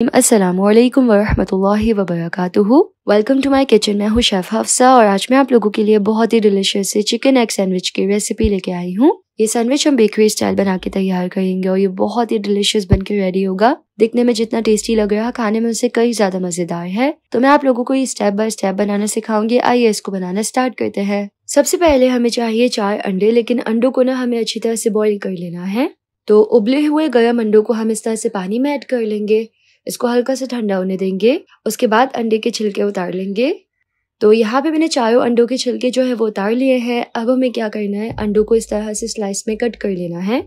वालेकुम वरहमतुल्लाहि वबरकातुहू वेलकम टू माय किचन मैं हूँ शेफ हफ्सा और आज मैं आप लोगों के लिए बहुत ही डिलिशियस से चिकन एग सैंडविच की रेसिपी लेके आई हूँ। ये सैंडविच हम बेकरी स्टाइल बना के तैयार करेंगे और ये बहुत ही डिलिशियस बन के रेडी होगा। दिखने में जितना टेस्टी लग रहा है, खाने में उससे कई ज़्यादा मज़ेदार है। तो मैं आप लोगों को ये स्टेप बाय स्टेप बनाना सिखाऊँगी। आइए इसको बनाना स्टार्ट करते हैं। सबसे पहले हमें चाहिए चार अंडे, लेकिन अंडों को ना हमें अच्छी तरह से बॉईल कर लेना है। तो उबले हुए गर्म अंडों को हम इस तरह से पानी में ऐड कर लेंगे। इसको हल्का से ठंडा होने देंगे। उसके बाद अंडे के छिलके उतार लेंगे। तो यहाँ पे मैंने चारों अंडों के छिलके जो है वो उतार लिए हैं। अब हमें क्या करना है? अंडों को इस तरह से स्लाइस में कट कर लेना है।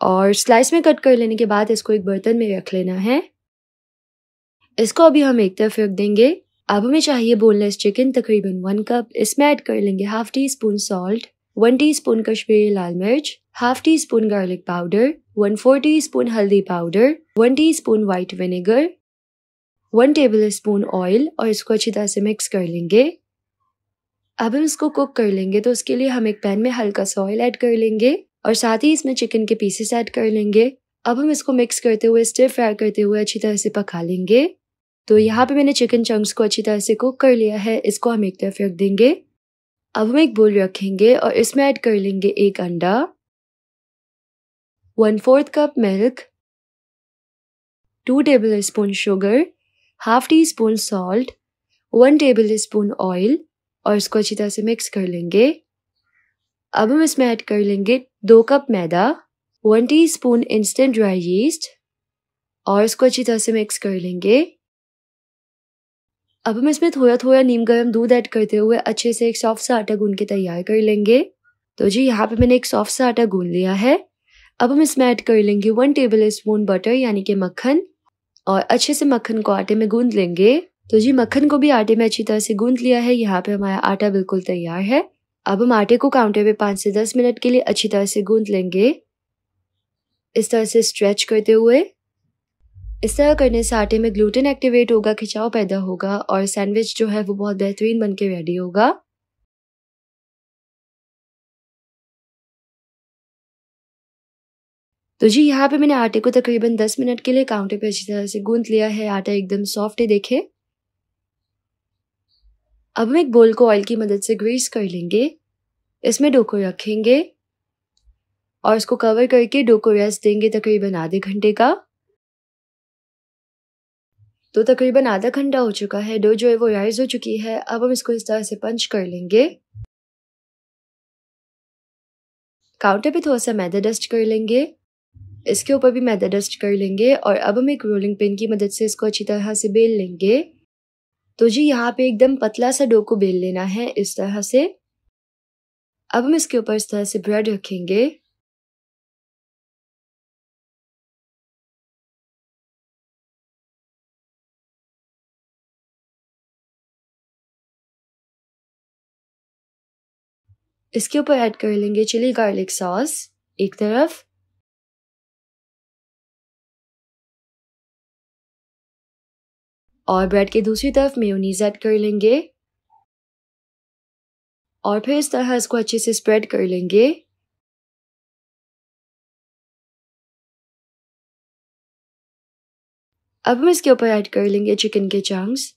और स्लाइस में कट कर लेने के बाद इसको एक बर्तन में रख लेना है। इसको अभी हम एक तरफ़ रख देंगे। अब हमें चाहिए बोनलेस चिकन, तकरीबन वन कप इसमें ऐड कर लेंगे half teaspoon salt one teaspoon Kashmiri लाल मिर्च half teaspoon garlic powder one four teaspoon हल्दी powder one teaspoon white vinegar one tablespoon oil और इसको अच्छी तरह से मिक्स कर लेंगे। अब हम इसको कुक कर लेंगे तो उसके लिए हम एक पैन में हल्का सा ऑयल ऐड कर लेंगे और साथ ही इसमें चिकन के पीसेस ऐड कर लेंगे। अब हम इसको मिक्स करते हुए स्टिर फ्राई करते हुए अच्छी तरह से पका लेंगे। तो यहाँ पे मैंने चिकन चंक्स को अच्छी तरह से कुक कर लिया है। इसको हम एक तरफ़ रख देंगे। अब हम एक बोल रखेंगे और इसमें ऐड कर लेंगे एक अंडा। One fourth cup milk two tablespoon sugar half teaspoon salt one tablespoon oil और इसको अच्छी तरह से मिक्स कर लेंगे। अब हम इसमें ऐड कर लेंगे दो कप मैदा। One teaspoon instant dry yeast और इसको अच्छी तरह से मिक्स कर लेंगे। अब हम इसमें थोड़ा थोड़ा नीम गर्म दूध ऐड करते हुए अच्छे से एक सॉफ्ट सा आटा गूंद के तैयार कर लेंगे। तो जी, यहाँ पे मैंने एक सॉफ्ट सा आटा गूंद लिया है। अब हम इसमें ऐड कर लेंगे वन टेबल स्पून बटर, यानी कि मक्खन। और अच्छे से मक्खन को आटे में गूंद लेंगे। तो जी, मक्खन को भी आटे में अच्छी तरह से गूंद लिया है। यहाँ पे हमारा आटा बिल्कुल तैयार है। अब हम आटे को काउंटर पे पाँच से दस मिनट के लिए अच्छी तरह से गूंद लेंगे। इस तरह से स्ट्रेच करते हुए। इस तरह करने से आटे में ग्लूटेन एक्टिवेट होगा, खिंचाव पैदा होगा और सैंडविच जो है वो बहुत बेहतरीन बन के रेडी होगा। तो जी, यहाँ पे मैंने आटे को तकरीबन 10 मिनट के लिए काउंटर पे अच्छी तरह से गूंथ लिया है। आटा एकदम सॉफ्ट है, देखे। अब हम एक बोल को ऑयल की मदद से ग्रीस कर लेंगे। इसमें डो को रखेंगे और इसको कवर करके डो को रेस्ट देंगे तकरीबन आधे घंटे का। तो तकरीबन आधा घंटा हो चुका है। डो जो है वो राइज हो चुकी है। अब हम इसको इस तरह से पंच कर लेंगे। काउंटर पे थोड़ा सा मैदा डस्ट कर लेंगे। इसके ऊपर भी मैदा डस्ट कर लेंगे और अब हम एक रोलिंग पिन की मदद से इसको अच्छी तरह से बेल लेंगे। तो जी, यहाँ पे एकदम पतला सा डो को बेल लेना है इस तरह से। अब हम इसके ऊपर इस तरह से ब्रेड रखेंगे। इसके ऊपर ऐड कर लेंगे चिली गार्लिक सॉस, एक तरफ़। और ब्रेड की दूसरी तरफ़ मेयोनीज ऐड कर लेंगे। और फिर इस तरह इसको अच्छे से स्प्रेड कर लेंगे। अब हम इसके ऊपर ऐड कर लेंगे चिकन के चंक्स।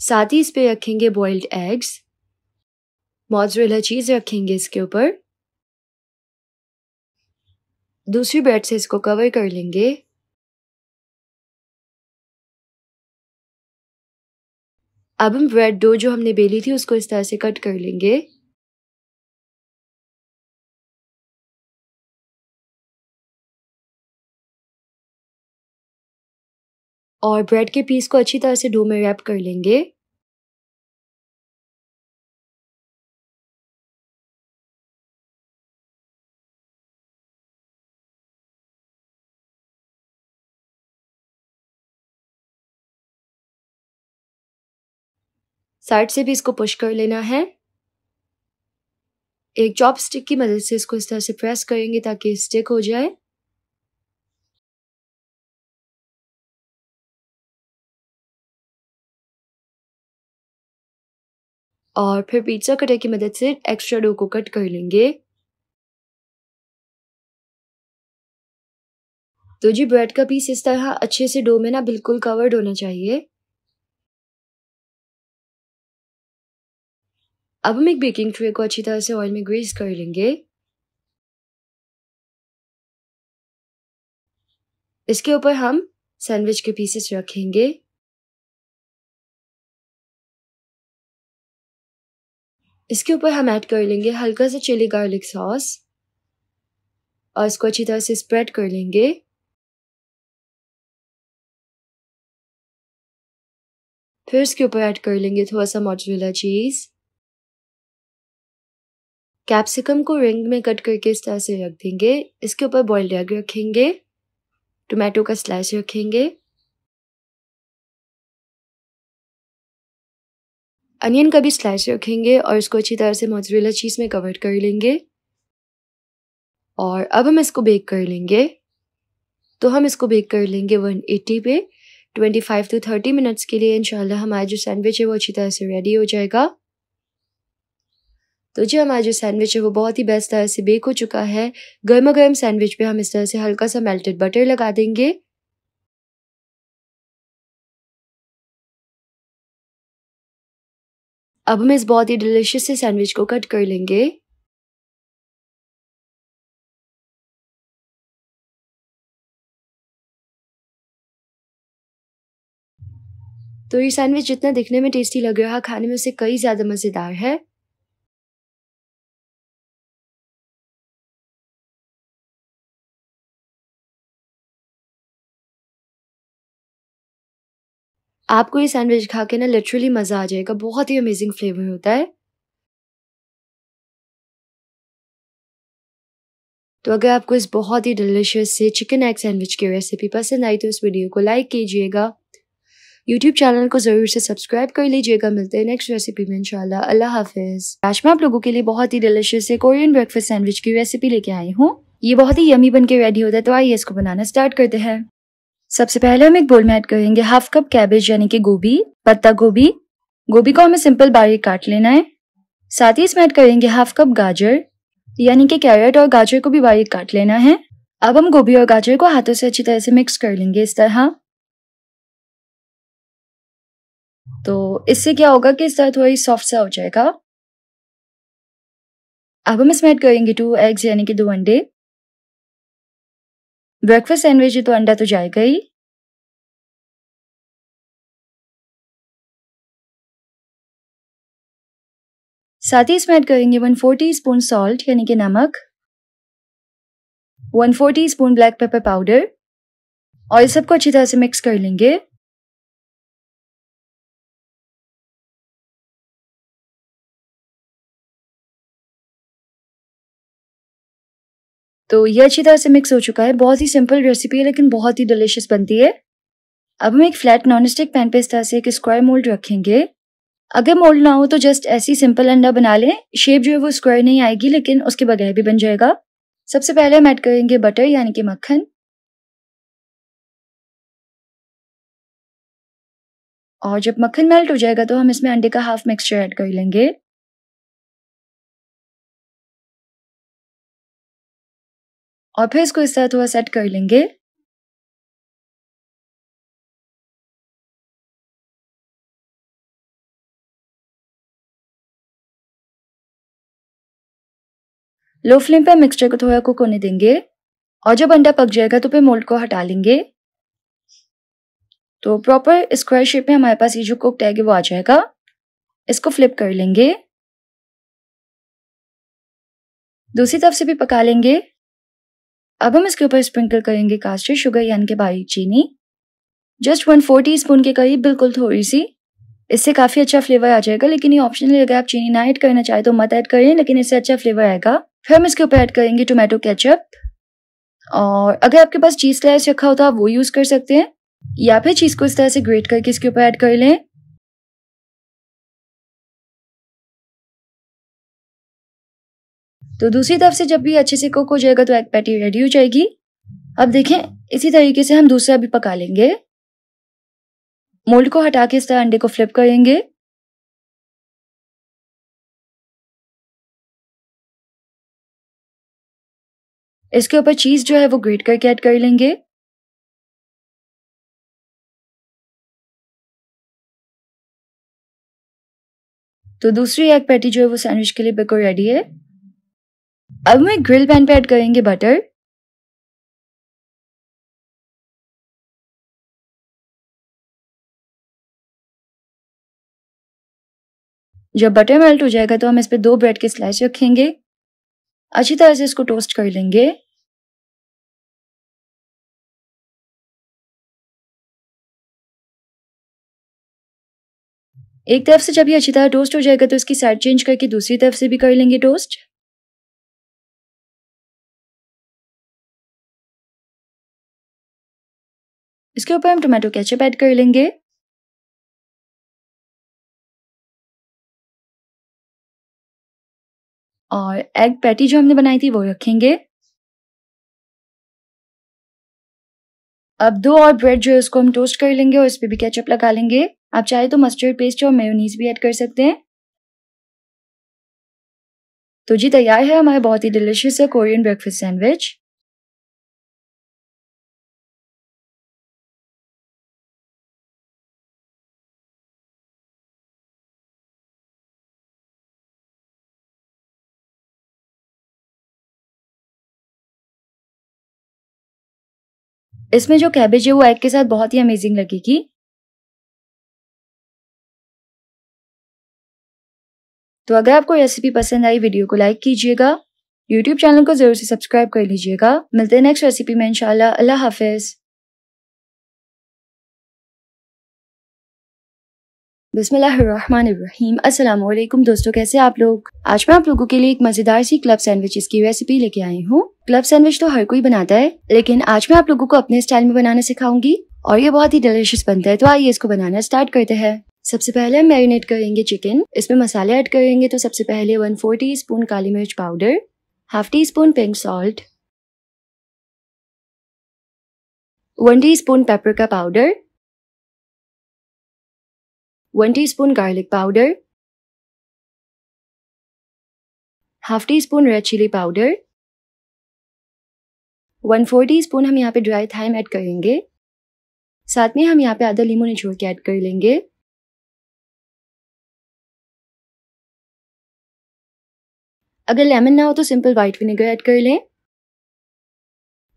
साथ ही इस पे रखेंगे बॉइल्ड एग्स मॉजरेला चीज़ रखेंगे इसके ऊपर. दूसरी ब्रेड से इसको कवर कर लेंगे. अब हम ब्रेड डो जो हमने बेली थी उसको इस तरह से कट कर लेंगे. और ब्रेड के पीस को अच्छी तरह से डो में रैप कर लेंगे। साइड से भी इसको पुश कर लेना है। एक चॉप स्टिक की मदद से इसको इस तरह से प्रेस करेंगे ताकि स्टिक हो जाए। और फिर पिज़्ज़ा कटर की मदद से एक्स्ट्रा डो को कट कर लेंगे। तो जी ब्रेड का पीस इस तरह अच्छे से डो में ना बिल्कुल कवर्ड होना चाहिए। अब हम एक बेकिंग ट्रे को अच्छी तरह से ऑयल में ग्रीस कर लेंगे। इसके ऊपर हम सैंडविच के पीसेस रखेंगे। इसके ऊपर हम ऐड कर लेंगे हल्का सा चिली गार्लिक सॉस और इसको अच्छी तरह से स्प्रेड कर लेंगे। फिर इसके ऊपर ऐड कर लेंगे थोड़ा सा मोजरेला चीज़ कैप्सिकम को रिंग में कट करके इस तरह से रख देंगे। इसके ऊपर बॉइल्ड एग रखेंगे टोमेटो का स्लाइस रखेंगे। अनियन का भी स्लाइस रखेंगे और इसको अच्छी तरह से मोजरेला चीज़ में कवर कर लेंगे। और अब हम इसको बेक कर लेंगे। तो हम इसको बेक कर लेंगे 180 पे। 25 टू 30 मिनट्स के लिए इंशाल्लाह हमारा जो सैंडविच है वो अच्छी तरह से रेडी हो जाएगा। तो जी, हमारा जो सैंडविच है वो बहुत ही बेस्ट तरह से बेक हो चुका है। गर्मा गर्म सैंडविच पे हम इस तरह से हल्का सा मेल्टेड बटर लगा देंगे। अब हम इस बहुत ही डिलिशियस से सैंडविच को कट कर लेंगे। तो ये सैंडविच जितना दिखने में टेस्टी लग रहा है, खाने में उसे कई ज़्यादा मज़ेदार है। आपको ये सैंडविच खा के ना लिटरली मज़ा आ जाएगा। बहुत ही अमेजिंग फ्लेवर होता है। तो अगर आपको इस बहुत ही डिलिशियस से चिकन एग सैंडविच की रेसिपी पसंद आई तो इस वीडियो को लाइक कीजिएगा। यूट्यूब चैनल को ज़रूर से सब्सक्राइब कर लीजिएगा। मिलते हैं नेक्स्ट रेसिपी में, इंशाल्लाह। अल्लाह हाफिज़। आज मैं आप लोगों के लिए बहुत ही डिलिशियस से कोरियन ब्रेकफास्ट सैंडविच की रेसिपी लेके आई हूँ। ये बहुत ही यमी बन के रेडी होता है तो आइए इसको बनाना स्टार्ट करते हैं। सबसे पहले हम एक बोल में ऐड करेंगे हाफ़ कप कैबेज, यानी कि गोभी, पत्ता गोभी। गोभी को हमें सिंपल बारीक काट लेना है। साथ ही इसमें ऐड करेंगे हाफ़ कप गाजर, यानी कि कैरेट और गाजर को भी बारीक काट लेना है। अब हम गोभी और गाजर को हाथों से अच्छी तरह से मिक्स कर लेंगे इस तरह। तो इससे क्या होगा कि इस तरह थोड़ी सॉफ्ट सा हो जाएगा। अब हम इसमें ऐड करेंगे टू एग्स यानी कि दो अंडे। ब्रेकफास्ट सैंडविच तो अंडा तो जाएगा ही। साथ ही इसमें ऐड करेंगे one four teaspoon salt यानी कि नमक। One four teaspoon black pepper powder और इस सबको अच्छी तरह से मिक्स कर लेंगे। तो ये अच्छी तरह से मिक्स हो चुका है। बहुत ही सिंपल रेसिपी है, लेकिन बहुत ही डिलिशियस बनती है। अब हम एक फ्लैट नॉन स्टिक पैन पे इस तरह से एक स्क्वायर मोल्ड रखेंगे। अगर मोल्ड ना हो तो जस्ट ऐसी सिंपल अंडा बना लें। शेप जो है वो स्क्वायर नहीं आएगी, लेकिन उसके बगैर भी बन जाएगा। सबसे पहले हम ऐड करेंगे बटर यानी कि मक्खन। और जब मक्खन मेल्ट हो जाएगा तो हम इसमें अंडे का हाफ़ मिक्सचर ऐड कर लेंगे। और फिर इसको इस तरह थोड़ा सेट कर लेंगे। लो फ्लेम पे मिक्सचर को थोड़ा कुक होने देंगे और जब अंडा पक जाएगा तो फिर मोल्ड को हटा लेंगे। तो प्रॉपर स्क्वायर शेप में हमारे पास ये जो कुक है वो आ जाएगा। इसको फ्लिप कर लेंगे। दूसरी तरफ़ से भी पका लेंगे। अब हम इसके ऊपर स्प्रिंकल करेंगे कास्टर शुगर यानी कि बारीक चीनी। Just one four teaspoon के करीब, बिल्कुल थोड़ी सी इससे काफ़ी अच्छा फ्लेवर आ जाएगा, लेकिन ये ऑप्शनल अगर आप चीनी ना ऐड करना चाहें तो मत ऐड करें, लेकिन इससे अच्छा फ्लेवर आएगा। फिर हम इसके ऊपर ऐड करेंगे टोमेटो केचप और अगर आपके पास चीज़ स्लाइस रखा हो तो आप वो यूज़ कर सकते हैं, या फिर चीज़ को इस तरह से ग्रेट करके इसके ऊपर ऐड कर लें। तो दूसरी तरफ़ से जब भी अच्छे से कुक हो जाएगा तो एग पैटी रेडी हो जाएगी। अब देखें, इसी तरीके से हम दूसरा भी पका लेंगे। मोल्ड को हटा के इस तरह अंडे को फ्लिप करेंगे। इसके ऊपर चीज़ जो है वो ग्रेट करके ऐड कर लेंगे। तो दूसरी एग पैटी जो है वो सैंडविच के लिए बिल्कुल रेडी है। अब एक ग्रिल पैन पे ऐड करेंगे बटर जब बटर मेल्ट हो जाएगा तो हम इस पे दो ब्रेड के स्लाइस रखेंगे. अच्छी तरह से इसको टोस्ट कर लेंगे. एक तरफ़ से जब ये अच्छी तरह टोस्ट हो जाएगा तो इसकी साइड चेंज करके दूसरी तरफ़ से भी कर लेंगे टोस्ट इसके ऊपर हम टोमेटो केचप ऐड कर लेंगे। और एग पैटी जो हमने बनाई थी वो रखेंगे। अब दो और ब्रेड जो है उसको हम टोस्ट कर लेंगे और इस पर भी केचप लगा लेंगे। आप चाहे तो मस्टर्ड पेस्ट और मेयोनीज भी ऐड कर सकते हैं। तो जी, तैयार है हमारा बहुत ही डिलिशियस है कोरियन ब्रेकफास्ट सैंडविच। इसमें जो कैबेज है, वो एग के साथ बहुत ही अमेजिंग लगेगी। तो अगर आपको रेसिपी पसंद आई वीडियो को लाइक कीजिएगा। यूट्यूब चैनल को ज़रूर से सब्सक्राइब कर लीजिएगा। मिलते हैं नेक्स्ट रेसिपी में, इंशाल्लाह। अल्लाह हाफिज। बिस्मिल्लाहिर्रहमानिर्रहीम। अस्सलाम वालेकुम दोस्तों, कैसे आप लोग? आज मैं आप लोगों के लिए एक मज़ेदार सी क्लब सैंडविचेस की रेसिपी लेके आई हूँ। क्लब सैंडविच तो हर कोई बनाता है, लेकिन आज मैं आप लोगों को अपने स्टाइल में बनाना सिखाऊँगी और ये बहुत ही डिलिशियस बनता है। तो आइए इसको बनाना स्टार्ट करते हैं। सबसे पहले हम मैरिनेट करेंगे चिकन इसमें मसाले ऐड करेंगे तो सबसे पहले वन फोर टी स्पून काली मिर्च powder half teaspoon pink salt one teaspoon pepper का powder one teaspoon garlic powder half teaspoon red chilli powder one four teaspoon हम यहाँ पे ड्राई थाइम ऐड करेंगे। साथ में हम यहाँ पे आधा लीमू निचोड़ के ऐड कर लेंगे। अगर लेमन ना हो तो सिंपल वाइट विनेगर ऐड कर लें।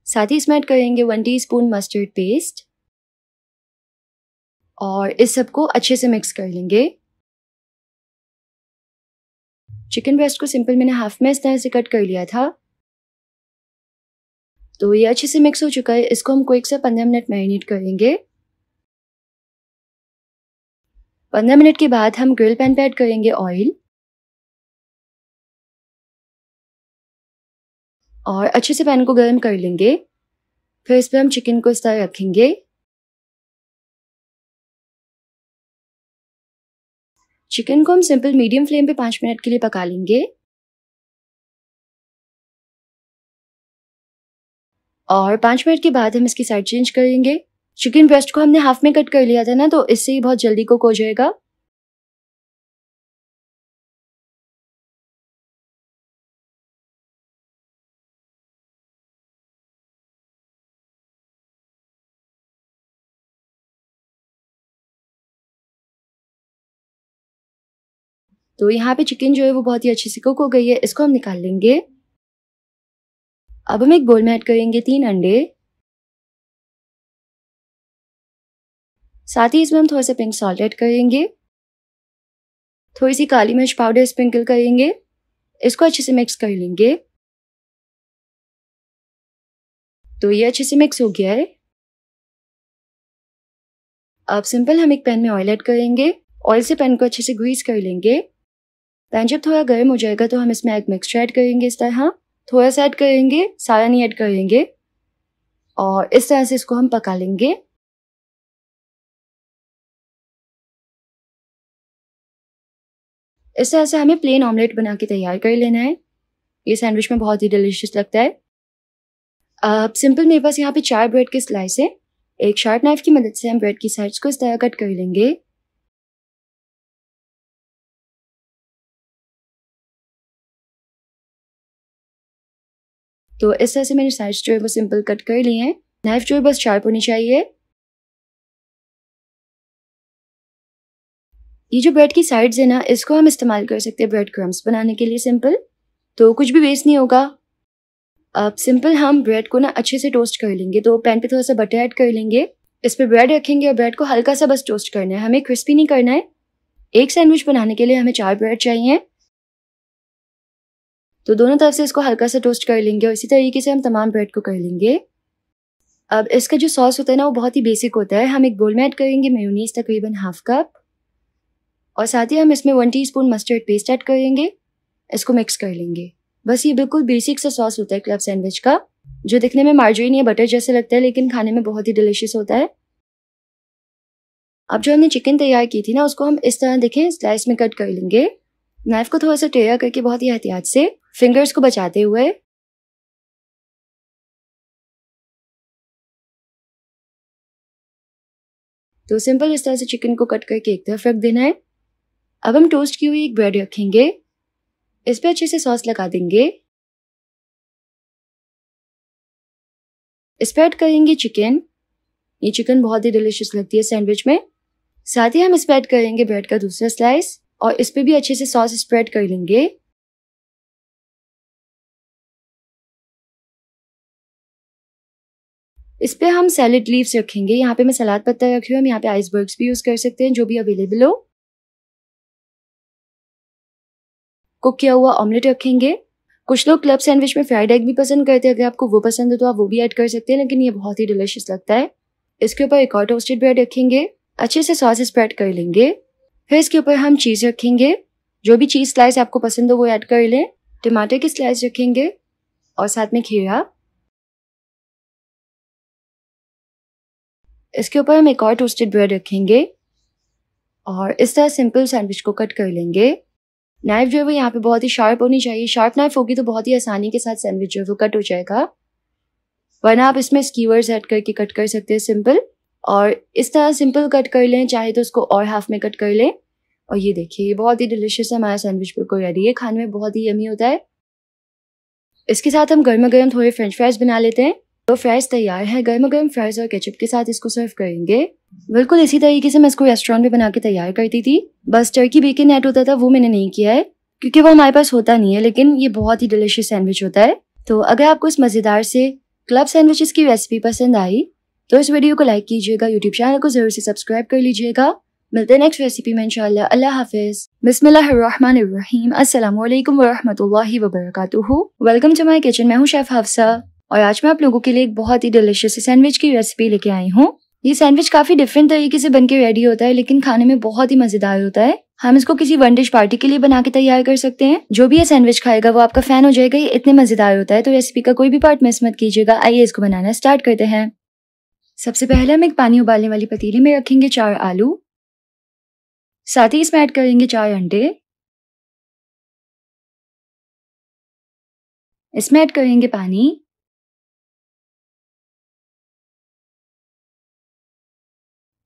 साथ ही इसमें ऐड करेंगे one teaspoon mustard paste और इस सबको अच्छे से मिक्स कर लेंगे। चिकन ब्रेस्ट को सिंपल मैंने हाफ़ में इस तरह से कट कर लिया था। तो ये अच्छे से मिक्स हो चुका है। इसको हम क्विक से पंद्रह मिनट मैरिनेट करेंगे पंद्रह मिनट के बाद हम ग्रिल पैन पे ऐड करेंगे ऑयल और अच्छे से पैन को गर्म कर लेंगे। फिर इस पर हम चिकन को इस तरह रखेंगे। चिकन को हम सिंपल मीडियम फ्लेम पे पाँच मिनट के लिए पका लेंगे। और पाँच मिनट के बाद हम इसकी साइड चेंज करेंगे। चिकन ब्रेस्ट को हमने हाफ़ में कट कर लिया था ना तो इससे ही बहुत जल्दी कुक हो जाएगा। तो यहाँ पे चिकन जो है वो बहुत ही अच्छे से कुक हो गई है। इसको हम निकाल लेंगे। अब हम एक बोल में ऐड करेंगे तीन अंडे। साथ ही इसमें हम थोड़ा सा पिंक सॉल्ट ऐड करेंगे। थोड़ी सी काली मिर्च पाउडर स्प्रिंकल करेंगे। इसको अच्छे से मिक्स कर लेंगे। तो ये अच्छे से मिक्स हो गया है। अब सिंपल हम एक पैन में ऑयल ऐड करेंगे। ऑयल से पैन को अच्छे से ग्रीस कर लेंगे। पैन जब थोड़ा गर्म हो जाएगा तो हम इसमें एग मिक्सचर ऐड करेंगे इस तरह। थोड़ा सा ऐड करेंगे, सारा नहीं ऐड करेंगे। और इस तरह से इसको हम पका लेंगे। इस तरह से हमें प्लेन ऑमलेट बना के तैयार कर लेना है। ये सैंडविच में बहुत ही डिलिशियस लगता है। अब सिंपल मेरे पास यहाँ पे चार ब्रेड के स्लाइस है। एक शार्प नाइफ की मदद से हम ब्रेड की साइड्स को इस तरह कट कर लेंगे। तो इस तरह से मैंने साइड्स जो है वो सिंपल कट कर लिए हैं। नाइफ जो है बस शार्प होनी चाहिए। ये जो ब्रेड की साइड्स है ना, इसको हम इस्तेमाल कर सकते हैं ब्रेड क्रम्स बनाने के लिए सिंपल। तो कुछ भी वेस्ट नहीं होगा। अब सिंपल हम ब्रेड को ना अच्छे से टोस्ट कर लेंगे। तो पैन पे थोड़ा सा बटर ऐड कर लेंगे। इस पर ब्रेड रखेंगे और ब्रेड को हल्का सा बस टोस्ट करना है। हमें क्रिस्पी नहीं करना है। एक सैंडविच बनाने के लिए हमें चार ब्रेड चाहिए। तो दोनों तरफ़ से इसको हल्का सा टोस्ट कर लेंगे और इसी तरीके से हम तमाम ब्रेड को कर लेंगे। अब इसका जो सॉस होता है ना, वो बहुत ही बेसिक होता है। हम एक बोल में ऐड करेंगे मेयोनीज तकरीबन हाफ़ कप और साथ ही हम इसमें one teaspoon mustard paste add करेंगे। इसको मिक्स कर लेंगे। बस ये बिल्कुल बेसिक सा सॉस होता है क्लब सैंडविच का, जो दिखने में मार्जरीन या बटर जैसे लगता है, लेकिन खाने में बहुत ही डिलिशियस होता है। अब जो हमने चिकन तैयार की थी ना, उसको हम इस तरह देखें स्लाइस में कट कर लेंगे। नाइफ को थोड़ा सा टेरा करके बहुत ही एहतियात से। फिंगर्स को बचाते हुए तो सिंपल इस तरह से चिकन को कट करके एक तरफ़ रख देना है। अब हम टोस्ट की हुई एक ब्रेड रखेंगे। इस पर अच्छे से सॉस लगा देंगे। इस पर ऐड करेंगे चिकन। ये चिकन बहुत ही डिलिशियस लगती है सैंडविच में। साथ ही हम इस पर ऐड करेंगे ब्रेड का दूसरा स्लाइस और इस पर भी अच्छे से सॉस स्प्रेड कर लेंगे। इस पर हम सैलड लीव्स रखेंगे। यहाँ पे मैं सलाद पत्ता रखी हूँ। हम यहाँ पे आइसबर्ग्स भी यूज़ कर सकते हैं, जो भी अवेलेबल हो। कुक किया हुआ ऑमलेट रखेंगे। कुछ लोग क्लब सैंडविच में फ्राइड एग भी पसंद करते हैं। अगर आपको वो पसंद है तो आप वो भी ऐड कर सकते हैं, लेकिन ये बहुत ही डिलिशियस लगता है। इसके ऊपर एक और टोस्टेड ब्रेड रखेंगे। अच्छे से सॉस स्प्रेड कर लेंगे। फिर इसके ऊपर हम चीज़ रखेंगे। जो भी चीज़ स्लाइस आपको पसंद हो वो ऐड कर लें। टमाटर की स्लाइस रखेंगे। और साथ में खीरा। इसके ऊपर हम एक और टोस्टेड ब्रेड रखेंगे और इस तरह सिंपल सैंडविच को कट कर लेंगे। नाइफ जो है वो यहाँ पे बहुत ही शार्प होनी चाहिए। शार्प नाइफ होगी तो बहुत ही आसानी के साथ सैंडविच जो है वो कट हो जाएगा। वरना आप इसमें स्कीवर्स ऐड करके कट कर सकते हैं सिंपल और इस तरह सिंपल कट कर लें, चाहे तो उसको और हाफ़ में कट कर लें। और ये देखिए, ये बहुत ही डिलिशियस हमारा सैंडविच बिल्कुल रेडी है। खाने में बहुत ही यमी होता है। इसके साथ हम गर्मा गर्म थोड़े फ्रेंच फ्राइज बना लेते हैं। तो फ्राइज तैयार है, गर्मा गर्म फ्राइज और केचप के साथ इसको सर्व करेंगे। बिल्कुल इसी तरीके से मैं इसको रेस्टोरेंट में बना के तैयार करती थी। बस टर्की बेकन ऐड होता था, वो मैंने नहीं किया है, क्योंकि वो हमारे पास होता नहीं है, लेकिन ये बहुत ही डिलिशियस सैंडविच होता है। तो अगर आपको इस मज़ेदार से क्लब सैंडविचेस की रेसिपी पसंद आई तो इस वीडियो को लाइक कीजिएगा यूट्यूब चैनल को ज़रूर से सब्सक्राइब कर लीजिएगा। मिलते नेक्स्ट रेसिपी में, इंशाल्लाह। अल्लाह हाफिज। बिस्मिल्लाहिर्रहमानिर्रहीम। अस्सलाम वालेकुम वरहमतुल्लाहि वेलकम टू माय किचन मैं हूँ शेफ हफ्सा। और आज मैं आप लोगों के लिए एक बहुत ही डिलिशियस सैंडविच की रेसिपी लेके आई हूँ। ये सैंडविच काफ़ी डिफरेंट तरीके से बनके रेडी होता है, लेकिन खाने में बहुत ही मज़ेदार होता है। हम इसको किसी वन डिश पार्टी के लिए बना के तैयार कर सकते हैं। जो भी ये सैंडविच खाएगा, वो आपका फ़ैन हो जाएगा। ये इतने मज़ेदार होता है तो रेसिपी का कोई भी पार्ट मिस मत कीजिएगा। आइए इसको बनाना स्टार्ट करते हैं। सबसे पहले हम एक पानी उबालने वाली पतीली में रखेंगे चार आलू। साथ ही इसमें ऐड करेंगे चार अंडे। इसमें ऐड करेंगे पानी।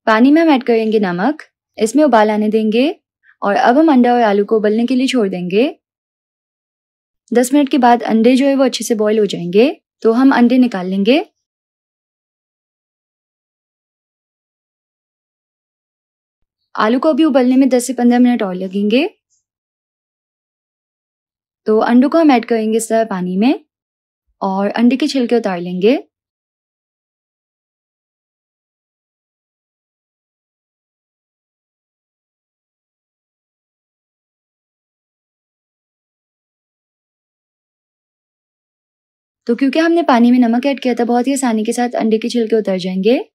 पानी में हम ऐड करेंगे नमक, इसमें उबाल आने देंगे और अब हम अंडा और आलू को उबलने के लिए छोड़ देंगे। दस मिनट के बाद अंडे जो है वो अच्छे से बॉईल हो जाएँगे तो हम अंडे निकाल लेंगे। आलू को अभी उबलने में 10 से 15 मिनट और लगेंगे। तो अंडों को हम ऐड करेंगे सर पानी में और अंडे के छिलके उतार लेंगे। तो क्योंकि हमने पानी में नमक ऐड किया था, बहुत ही आसानी के साथ अंडे के छिलके उतर जाएँगे।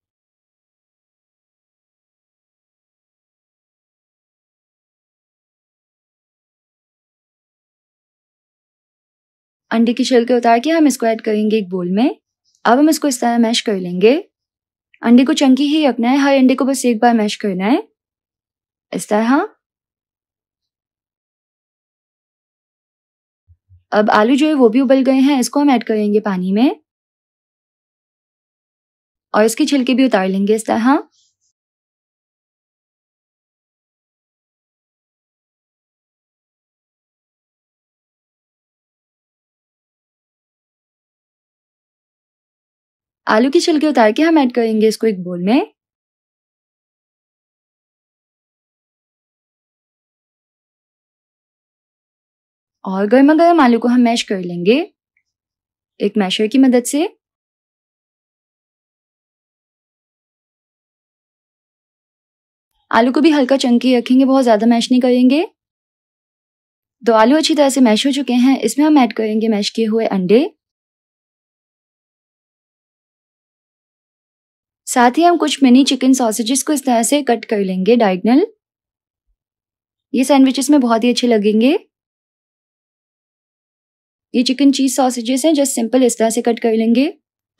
अंडे की छिलके उतार के हम इसको ऐड करेंगे एक बोल में। अब हम इसको इस तरह मैश कर लेंगे। अंडे को चंकी ही रखना है, हर अंडे को बस एक बार मैश करना है। इस तरह अब आलू जो है वो भी उबल गए हैं, इसको हम ऐड करेंगे पानी में। और इसकी छिलके भी उतार लेंगे इस तरह। आलू की छिलके उतार के हम ऐड करेंगे इसको एक बोल में। और गर्मा गर्म आलू को हम मैश कर लेंगे। एक मैशर की मदद से। आलू को भी हल्का चंकी रखेंगे, बहुत ज़्यादा मैश नहीं करेंगे। तो आलू अच्छी तरह से मैश हो चुके हैं, इसमें हम ऐड करेंगे मैश किए हुए अंडे। साथ ही हम कुछ मिनी चिकन सॉसेजेस को इस तरह से कट कर लेंगे डायगनल ये सैंडविचेस में बहुत ही अच्छे लगेंगे। ये चिकन चीज़ सॉसेजेस हैं जस्ट सिंपल इस तरह से कट कर लेंगे।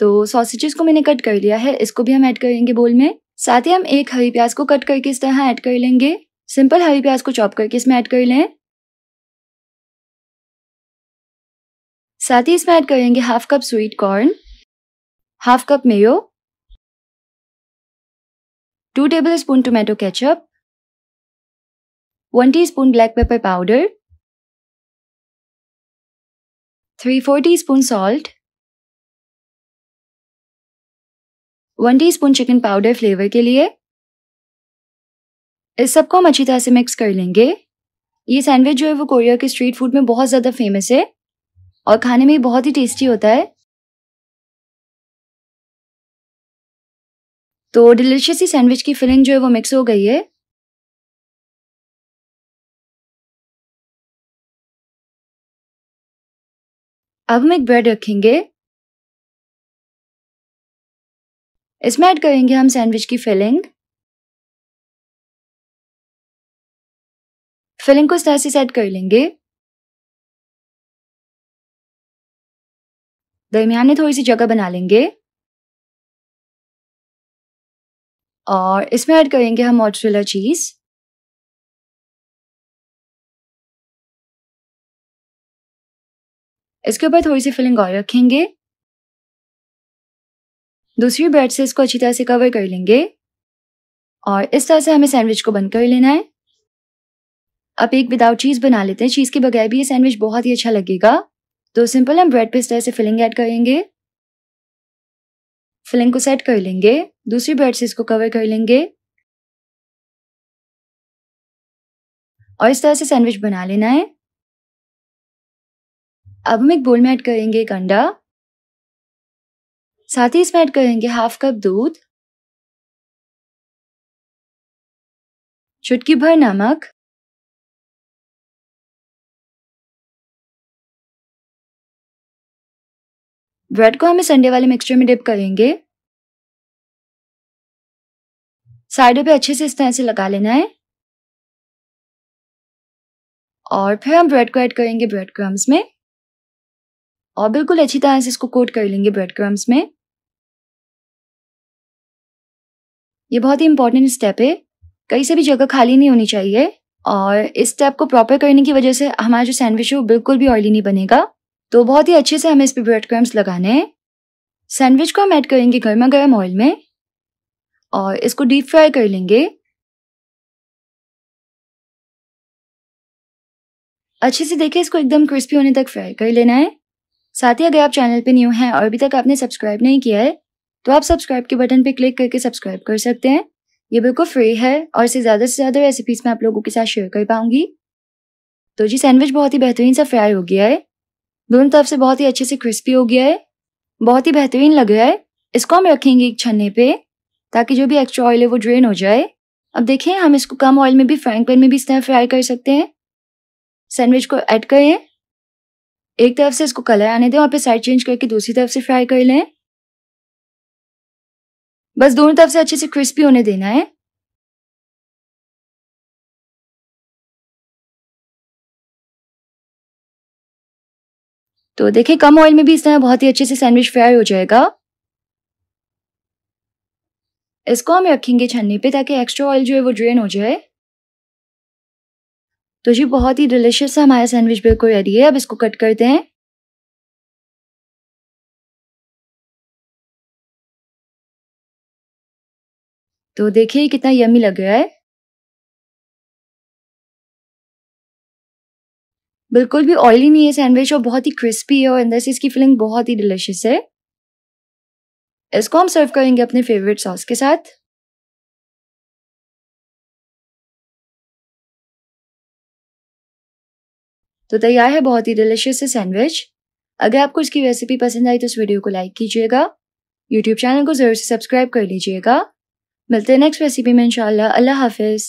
तो सॉसेजेस को मैंने कट कर लिया है, इसको भी हम ऐड करेंगे बोल में। साथ ही हम एक हरी प्याज को कट करके इस तरह ऐड कर लेंगे। सिंपल हरी प्याज को चॉप करके इसमें ऐड कर लें। साथ ही इसमें ऐड करेंगे half cup sweet corn half cup mayo two tablespoon tomato ketchup one teaspoon black pepper powder 3 4 teaspoon salt. 1 teaspoon chicken powder flavour के लिए इस सबको हम अच्छी तरह से मिक्स कर लेंगे। ये सैंडविच जो है वो कोरिया के स्ट्रीट फ़ूड में बहुत ज़्यादा फ़ेमस है और खाने में बहुत ही टेस्टी होता है। तो डिलिशियस ही सैंडविच की फिलिंग जो है वो मिक्स हो गई है। अब हम एक ब्रेड रखेंगे। इसमें ऐड करेंगे हम सैंडविच की फिलिंग फिलिंग को इस तरह से सेट कर लेंगे। दरमियान में थोड़ी सी जगह बना लेंगे। और इसमें ऐड करेंगे हम मॉट्रेला चीज़ इसके ऊपर थोड़ी सी फिलिंग और रखेंगे। दूसरी ब्रेड से इसको अच्छी तरह से कवर कर लेंगे। और इस तरह से हमें सैंडविच को बंद कर लेना है। अब एक विदाउट चीज़ बना लेते हैं। चीज़ के बगैर भी ये सैंडविच बहुत ही अच्छा लगेगा। तो सिंपल हम ब्रेड पे इस तरह से फिलिंग ऐड करेंगे। फिलिंग को सेट कर लेंगे। दूसरी ब्रेड से इसको कवर कर लेंगे। और इस तरह से सैंडविच बना लेना है। अब हम एक बोल में ऐड करेंगे एक अंडा साथ ही इसमें ऐड करेंगे हाफ़ कप दूध। चुटकी भर नमक। ब्रेड को हम इस अंडे वाले मिक्सचर में डिप करेंगे। साइडों पे अच्छे से इस तरह से लगा लेना है। और फिर हम ब्रेड को ऐड करेंगे ब्रेड क्रम्स में। और बिल्कुल अच्छी तरह से इसको कोट कर लेंगे ब्रेड क्रम्स में। ये बहुत ही इंपॉर्टेंट स्टेप है। कहीं से भी जगह खाली नहीं होनी चाहिए और इस स्टेप को प्रॉपर करने की वजह से हमारा जो सैंडविच है वो बिल्कुल भी ऑयली नहीं बनेगा। तो बहुत ही अच्छे से हमें इस पर ब्रेड क्रम्स लगाने हैं। सैंडविच को हम ऐड करेंगे गर्मा गर्म ऑयल में और इसको डीप फ्राई कर लेंगे। अच्छे से देखिए इसको एकदम क्रिस्पी होने तक फ्राई कर लेना है। साथ ही अगर आप चैनल पे न्यू हैं और अभी तक आपने सब्सक्राइब नहीं किया है तो आप सब्सक्राइब के बटन पे क्लिक करके सब्सक्राइब कर सकते हैं। ये बिल्कुल फ्री है और इसे ज़्यादा से ज़्यादा रेसिपीज़ मैं आप लोगों के साथ शेयर कर पाऊँगी। तो जी सैंडविच बहुत ही बेहतरीन सा फ्राई हो गया है। दोनों तरफ़ से बहुत ही अच्छे से क्रिस्पी हो गया है। बहुत ही बेहतरीन लग रहा है। इसको हम रखेंगे एक छन्ने पे, ताकि जो भी एक्स्ट्रा ऑयल है वो ड्रेन हो जाए। अब देखें, हम इसको कम ऑयल में भी फ्राइंग पैन में भी इस तरह फ्राई कर सकते हैं। सैंडविच को ऐड करें। एक तरफ़ से इसको कलर आने दें और फिर साइड चेंज करके दूसरी तरफ़ से फ्राई कर लें। बस दोनों तरफ़ से अच्छे से क्रिस्पी होने देना है। तो देखिए कम ऑयल में भी इस तरह बहुत ही अच्छे से सैंडविच फ्राई हो जाएगा। इसको हम रखेंगे छन्नी पे ताकि एक्स्ट्रा ऑयल जो है वो ड्रेन हो जाए। तो जी, बहुत ही डिलिशियस है हमारा सैंडविच बिल्कुल रेडी है। अब इसको कट करते हैं। तो देखिए, कितना यमी लग रहा है। बिल्कुल भी ऑयली नहीं है सैंडविच और बहुत ही क्रिस्पी है और अंदर से इसकी फीलिंग बहुत ही डिलिशियस है। इसको हम सर्व करेंगे अपने फेवरेट सॉस के साथ। तो तैयार है बहुत ही डिलिशियस सैंडविच अगर आपको इसकी रेसिपी पसंद आई तो इस वीडियो को लाइक कीजिएगा। यूट्यूब चैनल को ज़रूर से सब्सक्राइब कर लीजिएगा। मिलते हैं नेक्स्ट रेसिपी में, इंशाल्लाह। अल्लाह हाफिज़।